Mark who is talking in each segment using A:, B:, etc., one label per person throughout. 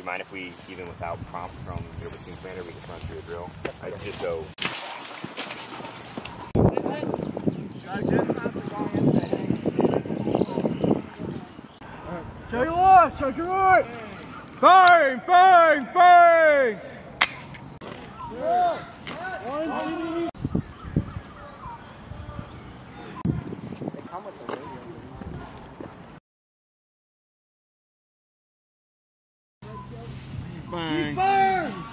A: you mind if we, even without prompt from your team commander, we just run through the drill? I just so.
B: Check your left, check your right. Bang, bang, bang. One,
C: Bang.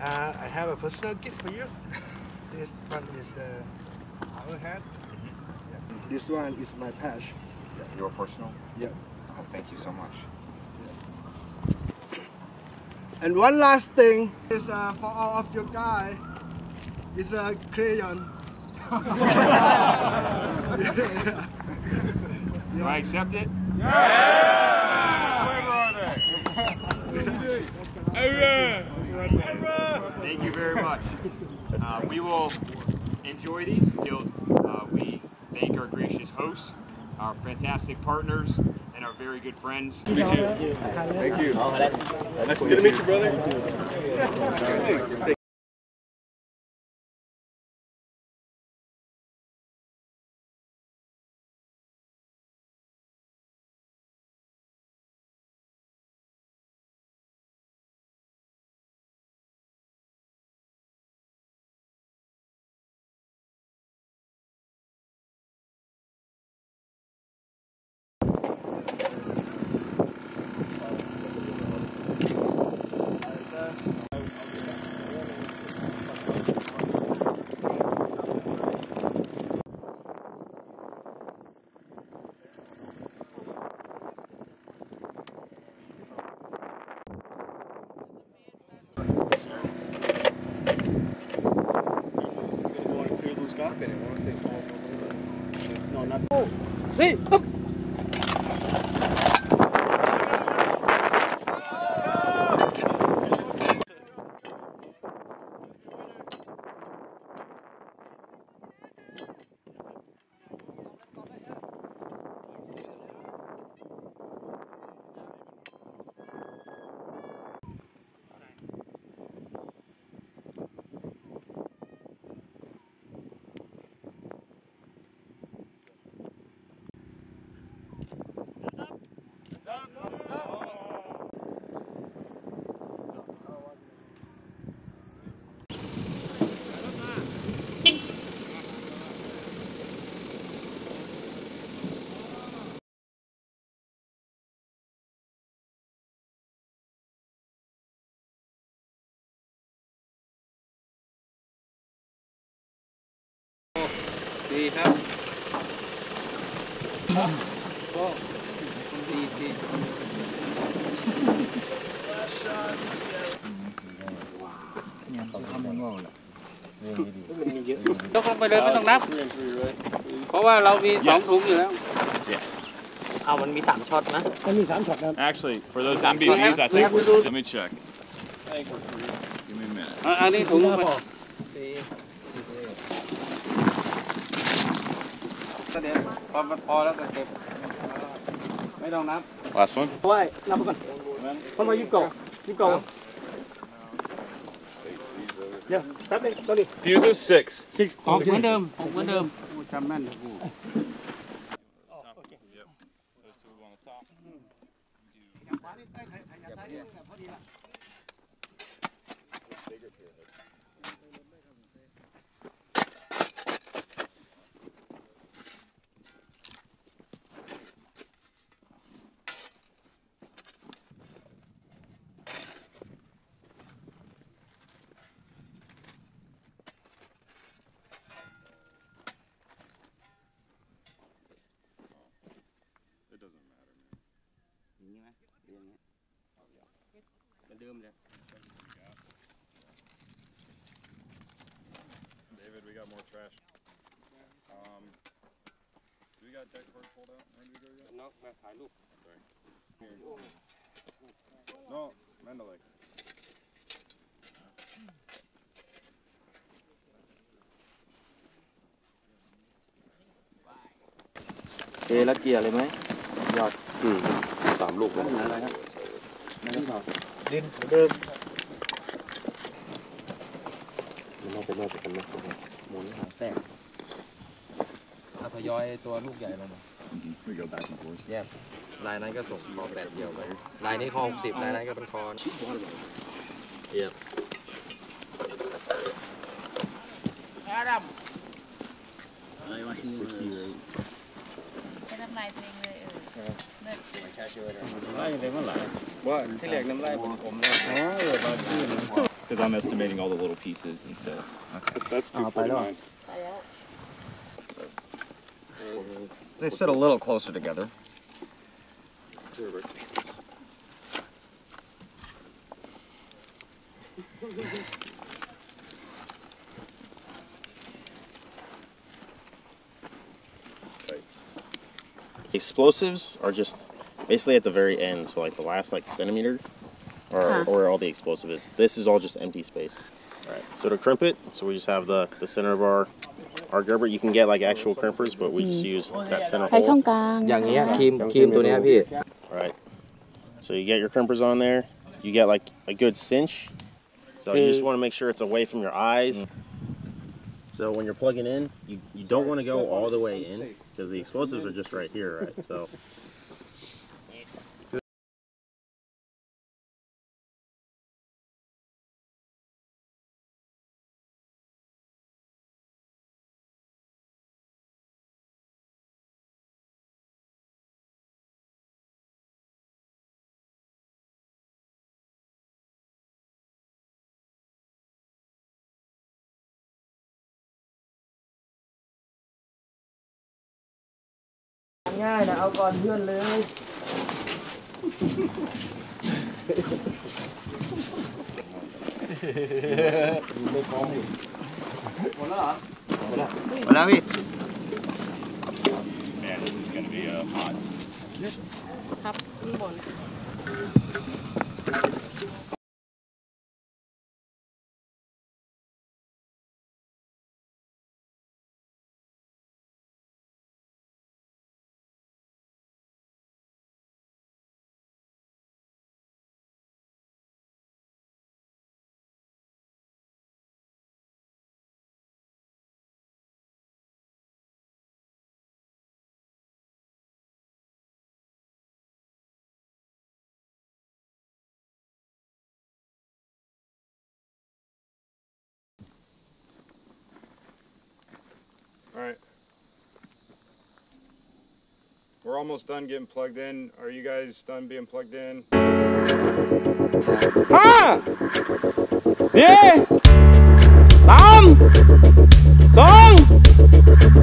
C: uh, I have a personal gift for you. This one is the our hat. Yeah. This one is my patch.
A: Your personal?
C: Yeah.
A: Oh, thank you so much.
C: And one last thing is uh, for all of you guys. It's a crayon.
B: Do I accept it? Thank you very much. Uh, we will enjoy these. Uh, we thank our gracious hosts, our fantastic partners, and our very good friends.
D: Me too.
C: Thank you.
D: Nice to meet you, brother. No, not.
E: ยกลงไปเลยไม่ต้องนับ เพราะว่าเรามีสองถุงอยู่แล้ว
F: เอามันมีสามช็อตนะ
D: Actually, for those MBBs, I think we're. Let me check. Give me a minute.
E: อ่ะอันนี้ถุงไป เดี๋ยวพอพอแล้วก็เก็บ ไม่ต้องนับ
D: Last one.
F: ไว้นับไปก่อนคนมายิบก่อนยิบก่อนเดี๋ยวแป๊บนึงตัวนี้
D: Fuses six.
E: หกเหมือนเดิมหกเหมือนเดิมโอ้จำแม่นเลยกู
D: Those two on the top.
E: อย่างนี้ไหมหรืออย่า เดิมเลย
D: David, we got more trash. Um, do we got deck card pulled out? Where did we go yet?
E: นอกมาถ่ายรูป
D: No, Mendeley.
F: เอแล้วเกียร์เลยไหมยอด
A: สามลูกเลย
F: อ ะไรครับไม่ต้อง
C: ดินเหมือนเดิม
A: มันน่าจะน่าจะกันไหม
F: หมุนหาแทรกเอาทยอยตัวลูกใหญ่ลงมา
D: We go back and forth.
F: แยกลายนั้นก็ส่งคอแปดเดียวไปลายนี้คอหกสิบลายนั้นก็เป็นคอเยียบ
G: ใช้น้ำลายตัวเองเลยเออเลิศ
E: ไล่เลยเมื่อไหร่ว่าที่ What?
D: Because I'm estimating all the little pieces and stuff.
A: That's
G: 249.
H: They sit a little closer together.
I: Explosives are just basically at the very end, so like the last like centimeter, or
G: Huh.
I: or where all the explosive is. This is all just empty space. Right. So to crimp it, so we just have the the center of our our gerber. You can get like actual crimpers, but we just use that center
G: ใช้ช่อง
I: hole.
G: กลาง
F: อย่างเงี้ยครีมครีมตัวเนี้ยพี่
I: Right. So you get your crimpers on there. You get like a good cinch. So you just want to make sure it's away from your eyes. So when you're plugging in, you, you don't want to go all the way in because the explosives are just right here, right? So
F: ง่ายๆนะเอาก่อนเพื่อนเลยไม่
C: พ
J: ร้อมอยู่หมด
C: แล้วเห
D: รอหมดแล้
J: วหมดแล้วพี่
G: ครับข้างบน
B: All right. We're almost done getting plugged in. Are you guys done being plugged in?
E: Ah! Sí! Sam!
K: Song!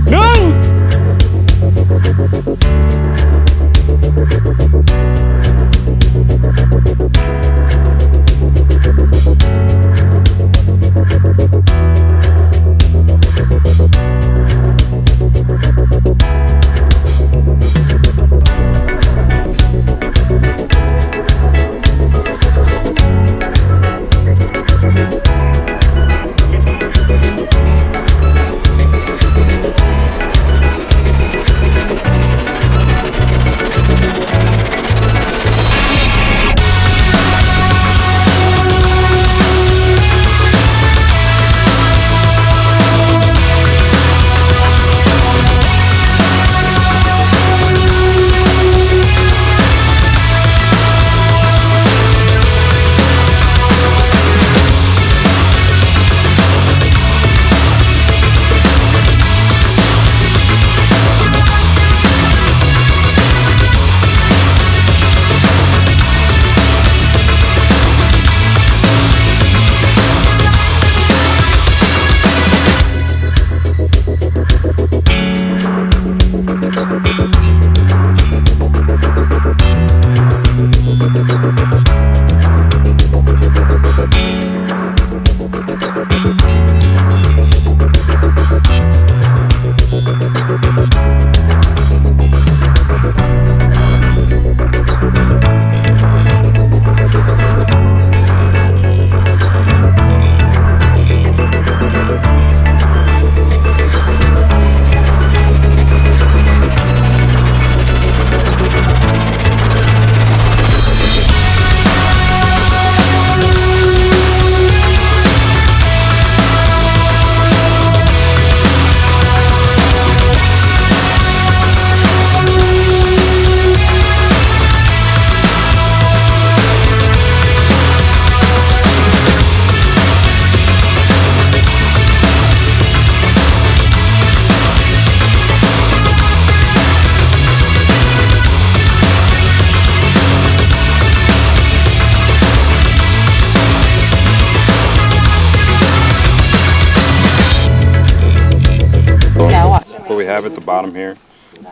K: At the bottom here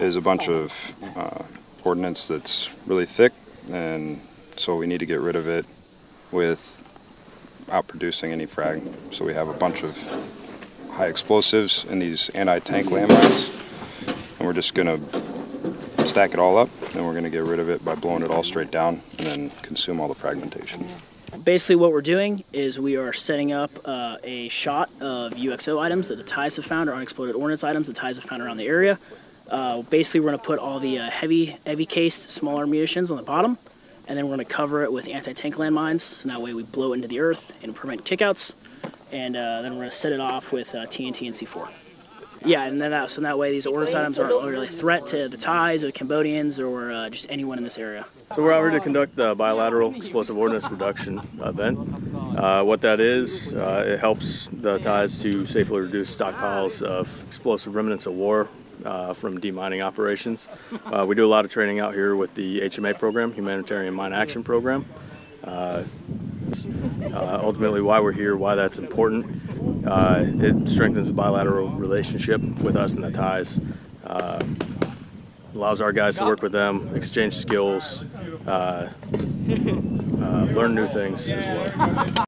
K: is a bunch of uh, ordnance that's really thick, and so we need to get rid of it without producing any frag. So we have a bunch of high explosives in these anti-tank landmines, and we're just going to stack it all up, and we're going to get rid of it by blowing it all straight down and then consume all the fragmentation.
L: Basically, what we're doing is we are setting up uh, a shot of UXO items that the Thais have found, or unexploded ordnance items the Thais have found around the area. Uh, basically, we're going to put all the uh, heavy, heavy cased smaller munitions on the bottom, and then we're going to cover it with anti-tank landmines, so that way we blow it into the earth and prevent kickouts. And uh, then we're going to set it off with uh, TNT and C4. Yeah, and then that, so that way these ordnance items aren't really a threat to the Thais or the Cambodians or uh, just anyone in this area.
M: So we're out here to conduct the bilateral explosive ordnance reduction event. Uh, what that is, uh, it helps the Thais to safely reduce stockpiles of explosive remnants of war uh, from demining operations. Uh, we do a lot of training out here with the HMA program, Humanitarian Mine Action Program. Uh, uh, ultimately, why we're here, why that's important. It strengthens the bilateral relationship with us and the Thais. Allows our guys to work with them, exchange skills, learn new things as well.